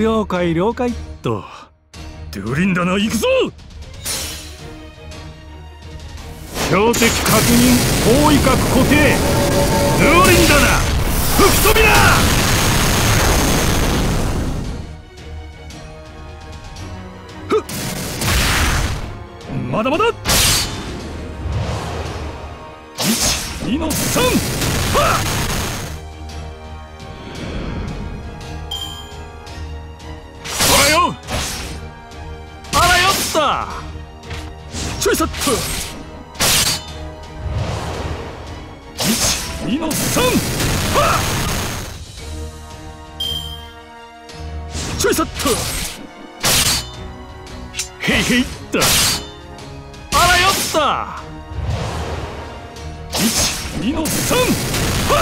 了解了解。っと。ドゥリンだな行くぞ！標的確認包囲角固定！ドゥリンだな吹き飛びなまだまだ！1 2の3はっ！った。ちょいさっと1 2の3はちょいさっとへいへいった。あらよった。1 2の3は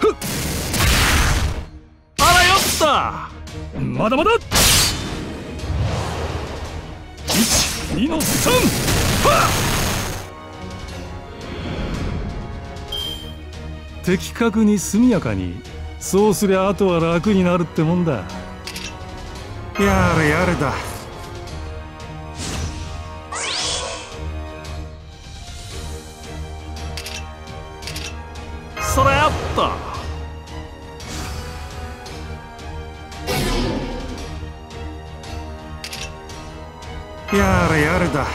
ふっ。あらよった。まだまだ。1 2の3は的確に速やかにそうすりゃあとは楽になるってもんだ。やれやれだ。それやったやれやれだ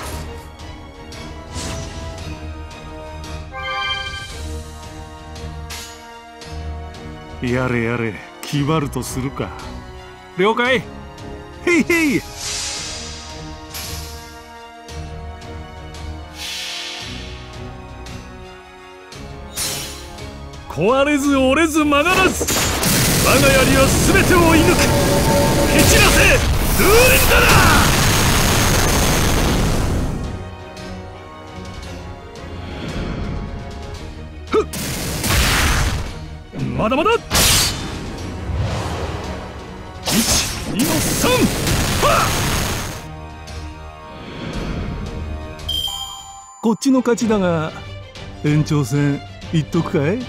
やれやれ決まるとするか了解へいへい壊れず折れず曲がらず我が槍は全てを射抜くまだまだ。1、2の3はこっちの勝ちだが延長戦いっとくかい？